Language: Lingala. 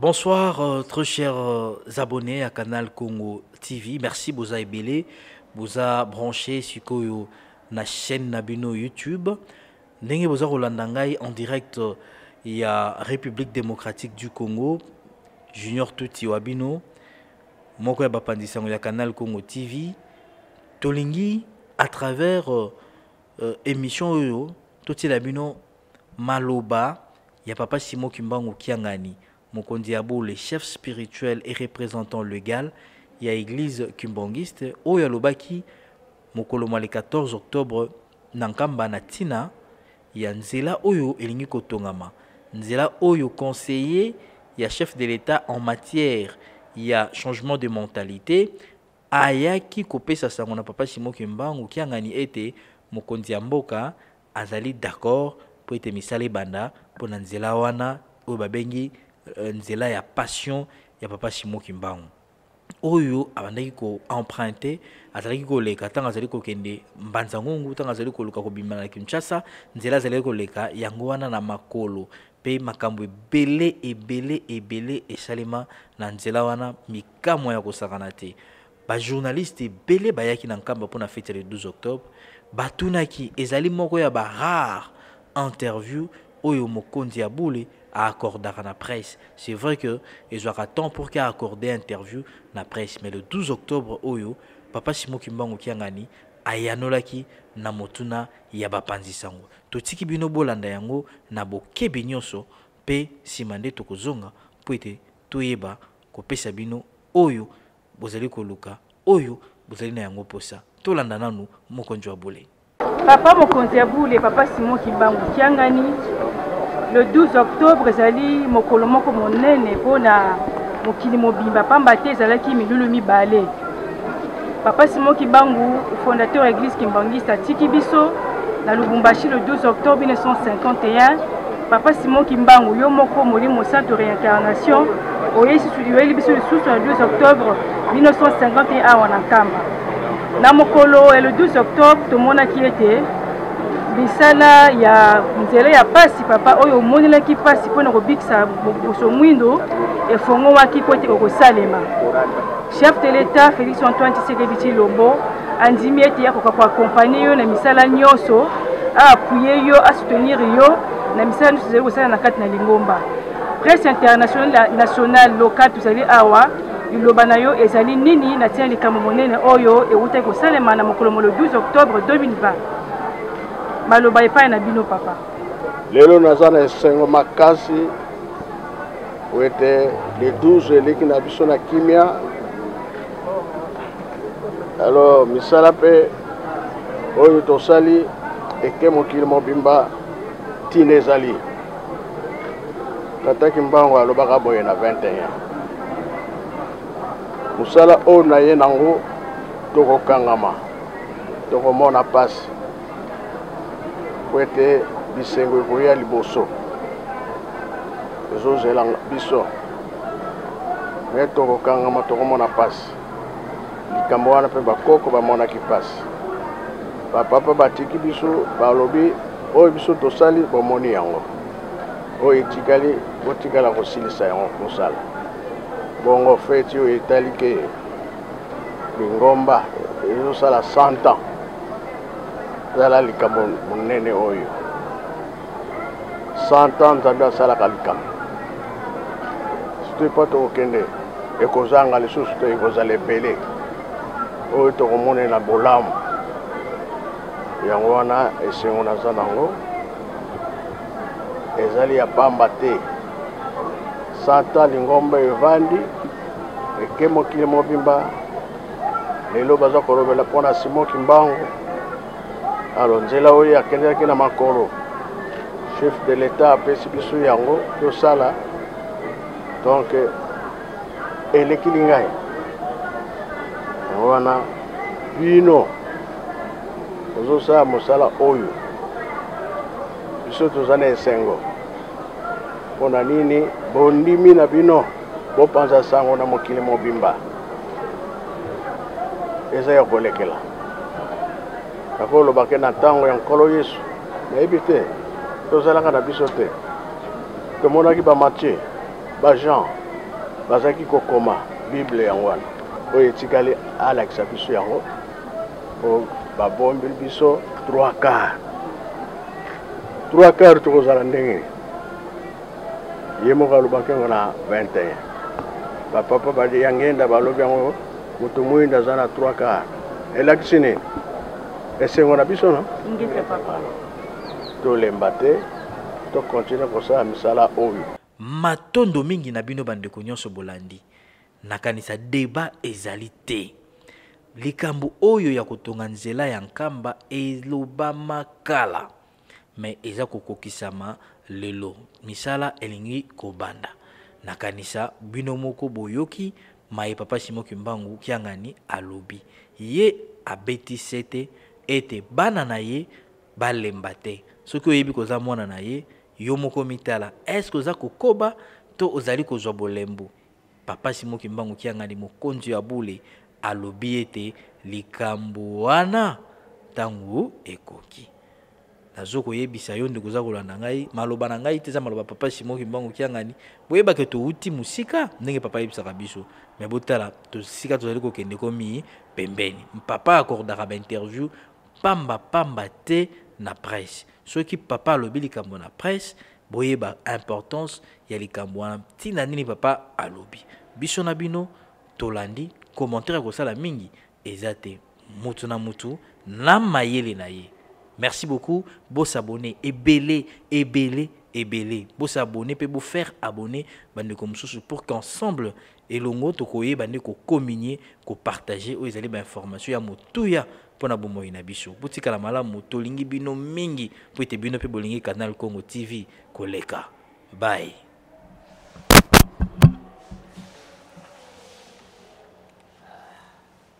Bonsoir, euh, très chers euh, abonnés à Canal Congo TV. Merci, Boza Ebele. Boza branché, Sikoyo, na chaîne Nabino YouTube. ndenge boza kolanda ngai en direct euh, ya république démocratique du congo junior tuti wa bino moko ya bapanzi sango ya canal congo tv tolingi à travers euh, euh, émission oyo totiela bino maloba ya papa simo kimbangu kiangani mokonzi ya bole chef spirituel et représentant legal ya église kimbangiste oyo alobaki mokolo mwa le 14 octobre na nkamba na ntina ya nzela oyo elingi kotongama, nzela oyo conseiller ya chef de l'Etat en matière ya changement de mentalite ayaki kopesa sango na Papa Simon Kimbangu Kiangani ete mokonzi ya mboka azali d'accord mpo ete misala ebanda mpo na nzela wana oyo babengi euh, nzela ya passion ya Papa Simon Kimbangu. oyo abandaki koemprunte azalaki koleka ntango azali kokende mbanza ngungu ntango azali koluka kobima na kinshasa nzela azalaki koleka yango wana na makolo mpe makambo ebele ebele ebele esalema na nzela wana mikamwa ya kosakana te bajournaliste ebele bayaki na nkamba mpo na fete ya le 12 octobre batunaki ezali moko ya barare interview oyo mokonzi ya bule a accordaka na presse c'est vrai que ezwaka temps pour ke accorde interview na presse mais le 12 octobre oyo papa simo kimbangu kiangani ayanolaki na motuna ya bapanzi sango totiki bino bolanda yango na bokebi nyonso mpe nsima nde tokozonga mpo ete toyeba kopesa bino oyo bozali koluka oyo bozali na yango mposa tolanda nanu mokonzi wa bolei Papa mokonzi ya bule papa Simon Kimbangu Kiangani le 12 octobre ezali mokolo moko monene mpo na mokili mobimba pamba te ezalaki milulu mibale papa Simon Kimbangu fondateur ya église kimbanguiste atiki biso na Lubumbashi le 12 octobre 1951 Papa Simon Kimbangu, yo moko Molimo Santo Reincarnation, oyeli biso lisusu na 12 octobre 1951 awa na Nkamba. Na mokolo ya le 12 octobre tomonaki ete misala ya nzela ya mpasi papa oyo omonelaki mpasi mpo na kobikisa boso mwindo efongowaki mpo ete okosalema Chef de l'État Félix Antoine Tshisekedi Tshilombo andimi ete akoka koakompagne yo na misala nyonso, aappuye yo, asoutenir yo na misala nyonso ezali kosala na kati na lingomba. Presse internationale nationale locale tozali awa liloba na yo ezali nini na ntina likambo monene oyo ewutaki kosalema na mokolo molo 12 octobre 2020 maloba epai na bino papa lelo naza na esengo makasi wete le 12 eleki na biso na kimia alors misala mpe oyo tosali eke mokili mobimba ntina ezali tata kimbangu alobaka boye na 21 mosala oyo na ye nango tokokangama tokomona mpasi mpo ete bisengo ekoya liboso ezozela biso me tokokangama tokomona mpasi likambo wana mpe bakoko bamonaki mpasi bapapa batiki biso balobi oyo biso tosali bomoni yango oyo etikali botikala kosilisa yango kosala bongo feti oyo etali ke lingomba ezosala 100 ans ezala likambo monene oyo 100 ans nzambe asalaka likambo soki mpo tokokende ekozanga lisusu te ekozala ebele oyo tokomonela bolamu yango wana esengo naza nango ezali ya pamba te santa lingomba evandi eke mokili mobimba lelo baza kolobela mpo na simo kimbangu alo nzela oyo akendaki na makolo chef de l'etat apesi biso yango tosala donc elekili ngai yango wana bino ozosala mosala oyo biso toza na esengo mpo na nini bondimi na bino Bopanza sango na mokili mobimba eza ya kolekela. Nakoloba ke na ntango ya Nkolo Yesu, nayebi te, tozalaka na biso te. Tomonaki ba Matthieu, ba Jean bazalaki kokoma Bible yango wana, oyo etikali alakisa biso yango mpo babombi biso trois quart trois quart tokozala ndenge ye moko alobaki yango na 21 bapapa bali ya ngenda balobi yango moto moyinda aza na 3 quart elakisi nini esengo na biso no tolemba te tokontinue kosala misala oyo matondo mingi na bino bandeko nyonso bolandi nakanisa deba ezali te likambo oyo ya kotonga nzela ya nkamba elobama kala mais eza kokokisama lelo misala elingi kobanda nakanisa bino moko boyoki maye papa simo kimbangu kiangani alobi ye abeti sete ete bana na ye balemba te soki oyebi koza mwana na ye yo moko mitala eske oza kokoba to ozali kozwa bolembu Papa Simon Kimbangu Kiangani mokonzi ya bule alobi ete likambo wana ntango ekoki nazo koyebisa yo ndeko oza kolanda ngai maloba na ngai te eza maloba papa simon kimbangu kiangani boyebake touti mosika ndenge papa ayebisaka biso me botala tosika tozali kokende komi pembeni papa akordaka bainterview pamba pamba te na presse soki papa alobi likambo na presse boyeba importance ya likambo wana ntina nini papa alobi biso na bino tolandi commentaire ya kosala mingi eza te mutu na mutu na mayele na ye merci beaucoup bosabone ebele ebele ebele bosabone mpe bofaire abonne bandeko mosusu pour qu'ensemble elongo tokoyeba nde kokominie kopartage oyo ezali bainformation ya motuya mpo na bomoi na biso botikala malamu tolingi bino mingi mpo ete bino mpe bolingi canal congo tv koleka bai